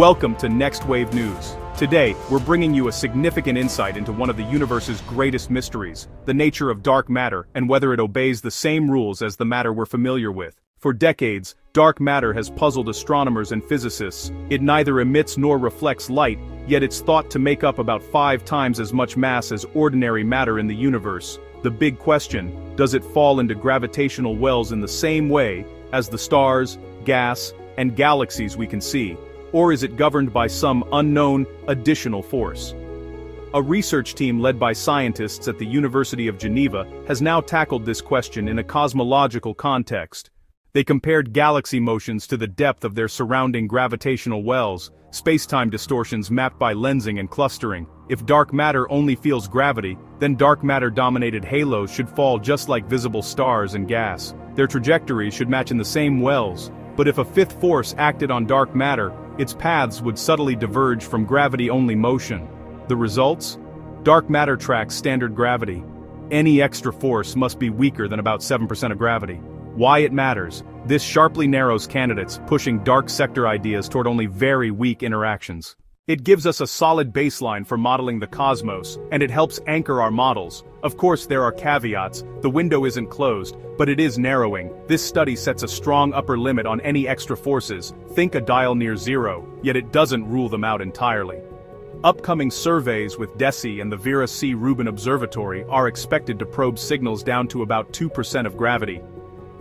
Welcome to Next Wave News. Today, we're bringing you a significant insight into one of the universe's greatest mysteries, the nature of dark matter and whether it obeys the same rules as the matter we're familiar with. For decades, dark matter has puzzled astronomers and physicists. It neither emits nor reflects light, yet it's thought to make up about five times as much mass as ordinary matter in the universe. The big question, does it fall into gravitational wells in the same way as the stars, gas, and galaxies we can see? Or is it governed by some unknown, additional force? A research team led by scientists at the University of Geneva has now tackled this question in a cosmological context. They compared galaxy motions to the depth of their surrounding gravitational wells, space-time distortions mapped by lensing and clustering. If dark matter only feels gravity, then dark matter-dominated halos should fall just like visible stars and gas. Their trajectories should match in the same wells, but if a fifth force acted on dark matter, its paths would subtly diverge from gravity-only motion. The results? Dark matter tracks standard gravity. Any extra force must be weaker than about 7% of gravity. Why it matters, this sharply narrows candidates, pushing dark sector ideas toward only very weak interactions. It gives us a solid baseline for modeling the cosmos, and it helps anchor our models. Of course there are caveats, the window isn't closed, but it is narrowing. This study sets a strong upper limit on any extra forces, think a dial near zero, yet it doesn't rule them out entirely. Upcoming surveys with DESI and the Vera C. Rubin Observatory are expected to probe signals down to about 2% of gravity.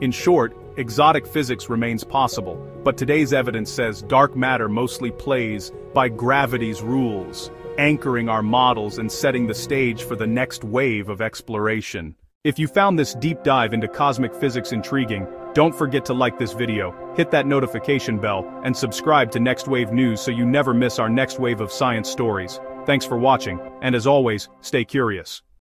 In short, exotic physics remains possible, but today's evidence says dark matter mostly plays by gravity's rules, anchoring our models and setting the stage for the next wave of exploration. If you found this deep dive into cosmic physics intriguing, don't forget to like this video, hit that notification bell, and subscribe to Next Wave News so you never miss our next wave of science stories. Thanks for watching, and as always, stay curious.